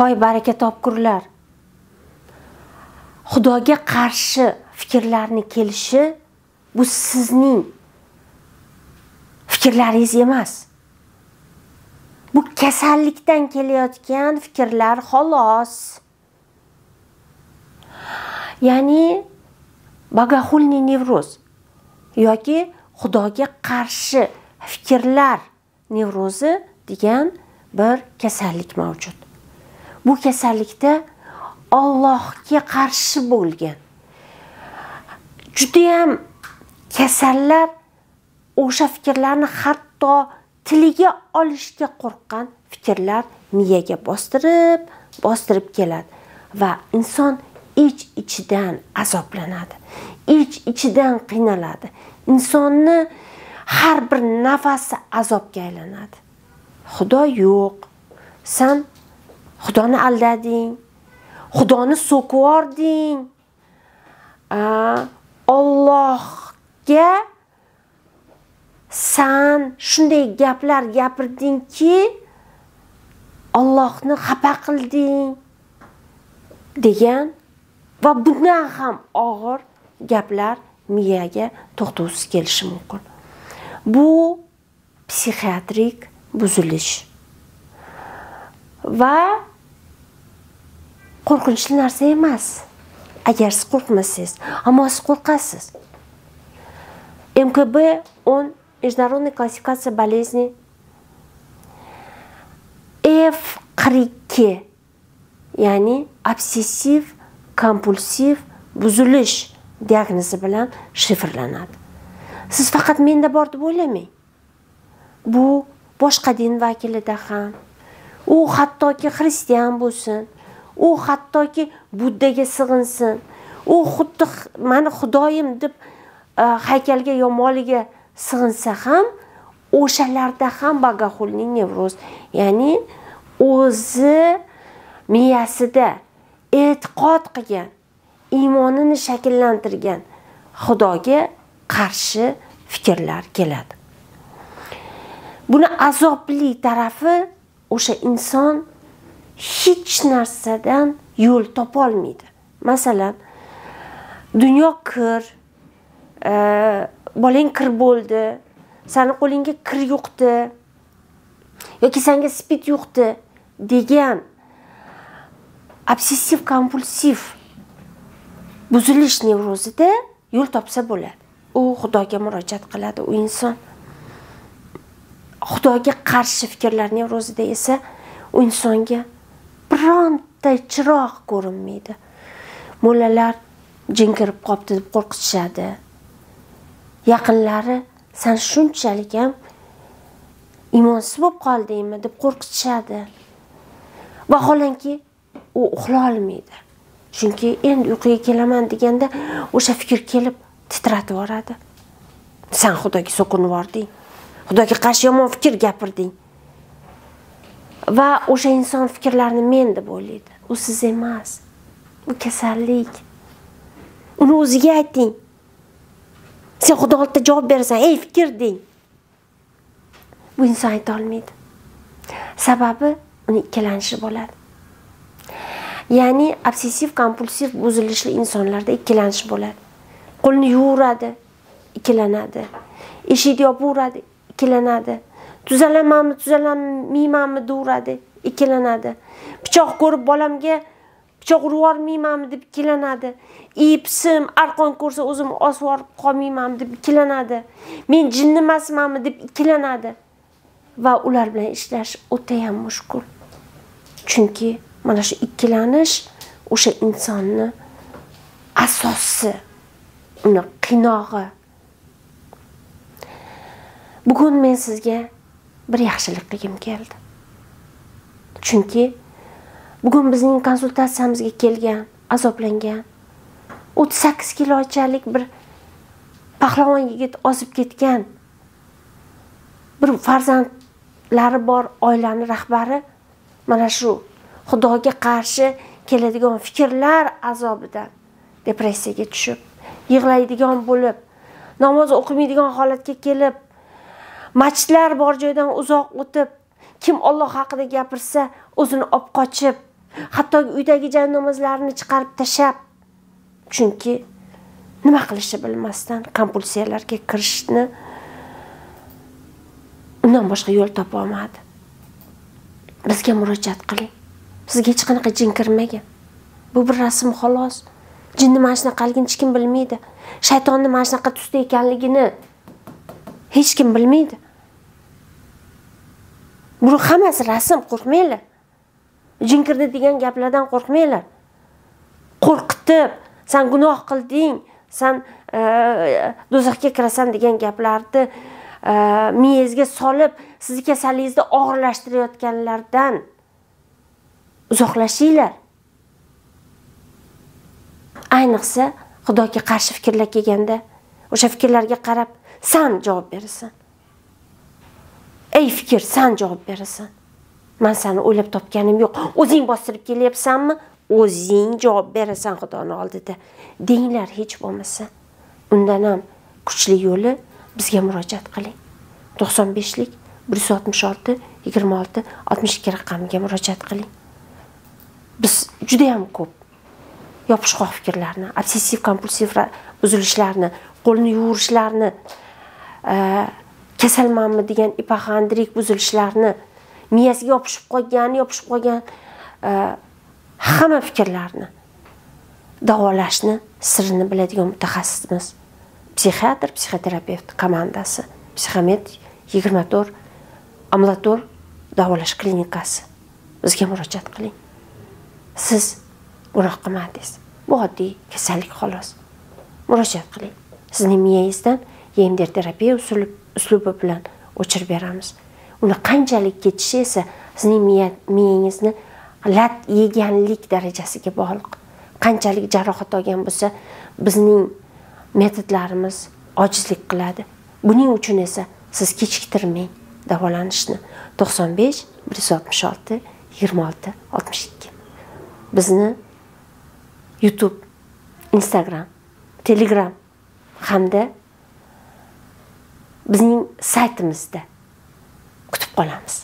hoy baraka topkurlar xudoga qarshi fikrlarni kelishi bu sizning fikrlaringiz emas. Bu kasallikdan kelayotgan fikrlar xolos. Ya'ni bagahulniy nevroz yoki xudoga qarshi fikrlar nevrozi degan bir kasallik mavjud. Bu kasallikda Allohga qarshi bo'lgan. Judayam kasallar o'sha fikrlarni hatto tiliga olishga qo'rqqan fikrlar miyaga bostirib bostirib keladi va inson ich ichidan azoblanadi ich ichidan qiynaladi. Insonni har bir nafasi azobga aylanadi. Xudo yo'q san xudoni aldading. Xudoni so'kib yubording ollohga san shunday gaplar gapirdingki ollohni xafa qilding degan va bundan ham og'ir gaplar miyaga to'xtovsiz kelishi mumkin. Bu psixiatrik buzilish va qo'rqinchli narsa emas. Agar siz qo'rqmasangiz ammo siz qo'rqasiz. Mkb o'n международная классификация болезней. F qirq ikki ya'ni obsessiv kompulsiv buzilish diagnozi bilan shifrlanadi siz faqat menda bor deb o'ylamang bu boshqa din vakilida ham u hattoki xristian bo'lsin u hattoki buddaga sig'insin. U xuddi mani xudoyim deb e, haykalga yomoliga sig'insa ham o'shalarda ham bagahulning nevroz ya'ni o'zi miyasida e'tiqod qilgan iymonini shakllantirgan xudoga qarshi fikrlar keladi. Buni azobli tarafi o'sha inson hech narsadan yo'l topolmaydi. Masalan dunyo kir e, bolang kir bo'ldi sani qo'lingga kir yuqdi yoki sanga spid yuqdi degan obsessiv kompulsiv buzilish nevrozida yo'l topsa bo'ladi. U xudoga murojaat qiladi u inson. Xudoga qarshi fikrlar nevrozida esa u insonga bironta chiroq ko'rinmaydi. Mo'llalar jinkirib qolibdi deb qo'rqitishadi. Yaqinlari san shunchalik ham imonsiz bo'lib qoldingmi? deb qo'rqitishadi. Vaholanki u uxlolmaydi chunki endi uyquga kelaman deganda o'sha fikr kelib titratib yuboradi. San xudoga so'kinib yubording xudoga qarshi yomon fikr gapirding va o'sha inson fikrlarni men deb o'ylaydi. U siz emas. U kasallik. Uni o'ziga ayting. Sen xudo oldida javob berasan. Ey fikr deng. Bu inson aytolmaydi sababi uni ikkilanishi bo'ladi. Ya'ni obsessiv kompulsiv buzilishli insonlarda ikkilanish bo'ladi. Qo'lni yuvaveradi ikkilanadi. Eshikni yopaveradi ikkilanadi. Tuzalamanmi tuzalamaymanmi deyaveradi ikkilanadi. Pichoq ko'rib bolamga pichoq urib yubormaymanmi deb ikkilanadi. Ipsim arqon ko'rsa o'zim osib yuborib qolmaymanmi deb ikkilanadi. Men jinni emasmanmi deb ikkilanadi. Va ular bilan ishlash o'tayam mushkul. Chunki mana shu ikkilanish o'sha insonni asosi uni qiynog'i bugun men sizga bir yaxshilik qilgim keldi. Chunki bugun bizning konsultatsiyamizga kelgan azoblangan o'ttiz sakkiz kilochalik bir pahlavon yigit ozib ketgan bir farzandlari bor oilani rahbari mana shu xudoga qarshi keladigan fikrlar azobidan depressiyaga tushib yig'laydigan bo'lib namoz o'qimaydigan holatga kelib masjidlar bor joydan uzoq o'tib kim olloh haqida gapirsa o'zini olib qochib hatto uydagi jan namozlarini chiqarib tashlab chunki nima qilishni bilmasdan kompulsiyalarga kirishni undan boshqa yo'l topolmadi bizga murojaat qiling. Sizga hech qanaqa jin kirmagan. Bu bir rasm xolos. Jinni mana shunaqaligini hech kim bilmaydi. Shaytonni mana shunaqa tusda ekanligini hech kim bilmaydi. Bu hammasi rasm qo'rqmanglar. Jinkirdi degan gaplardan qo'rqmanglar. Qo'rqitib san gunoh qilding san e, do'zaxga kirasan degan gaplarni e, miyangizga solib sizni kasalligingizni og'irlashtirayotganlardan uzoqlashinglar. Ayniqsa xudoga qarshi fikrlar kelganda o'sha fikrlarga qarab san javob berasan ey fikr san javob berasan man seni o'ylab topganim yo'q. O'zing bostirib kelyapsanmi? O'zing javob berasan xudoni oldida. Denglar hech bo'lmasa. Undan ham kuchli yo'li bizga murojaat qiling. To'qson beshlik bir yuz oltmish olti yigirma olti oltmish ikki raqamiga murojaat qiling. Biz judayam ko'p yopishqoq fikrlarni obsessiv kompulsiv buzilishlarni qo'lni yuvurishlarni Э, kasalmanmi? degan ipokondrik buzilishlarni miyasiga yopishib qolgan yopishib qolgan e, hamma fikrlarni davolashni sirini biladigan mutaxassismiz psixiatr psixoterapevt komandasi psixomed yigirma to'rt ambulator davolash klinikasi. Bizga murojaat qiling. Siz gunoh qilmadingiz. Bu oddiy kasallik xolos. Murojaat qiling. Sizning miyangizdan gender terapiya usuli uslubi bilan o'chirib beramiz. Uni qanchalik ketishi esa sizning miyangizni lat yeganlik darajasiga bog'liq. Qanchalik jarohat olgan bo'lsa bizning metodlarimiz ojizlik qiladi. Buning uchun esa siz kechiktirmang davolanishni. To'qson besh bir yuz oltmish olti yigirma olti oltmish ikki. Bizni youtube instagram telegram hamda bizning saytimizda kutib qolamiz.